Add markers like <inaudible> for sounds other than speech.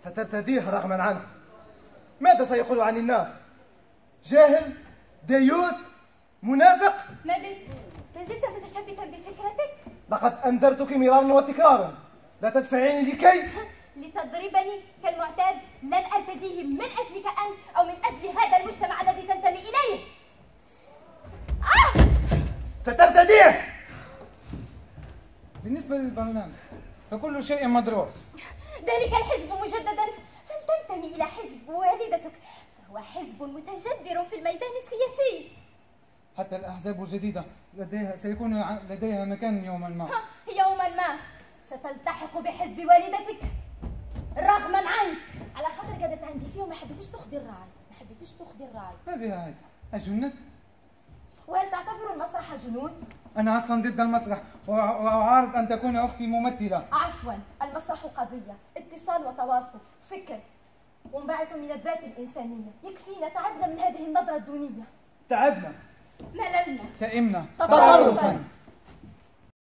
سترتديه رغما عنه. ماذا سيقول عن الناس؟ جاهل ديوث منافق؟ ما بك لازلت متشبثا بفكرتك؟ لقد أنذرتك مرارا وتكرارا. لا تدفعيني لكي <laughs> لتضربني كالمعتاد. لن أرتديه من أجلك أنت أو من أجل هذا المجتمع الذي تنتمي إليه. آه! سترتديه! بالنسبة للبرنامج. فكل شيء مدروس. ذلك الحزب مجددا. فلتنتمي إلى حزب والدتك. فهو حزب متجذر في الميدان السياسي. حتى الأحزاب الجديدة لديها سيكون لديها مكان يوما ما. يوما ما. ستلتحق بحزب والدتك. رغما عنك. على خاطر قعدت عندي فيه وما حبيتش تاخذي الراي. ما حبيتش تاخذي الراي. ما بها هذه. أجنت؟ وهل تعتبر المسرح جنون؟ أنا أصلا ضد المسرح وأعارض أن تكون أختي ممثلة. عفوا المسرح قضية اتصال وتواصل فكر. منبعث من الذات الإنسانية يكفينا تعبنا من هذه النظرة الدونية. تعبنا. مللنا. سئمنا. تطرفا.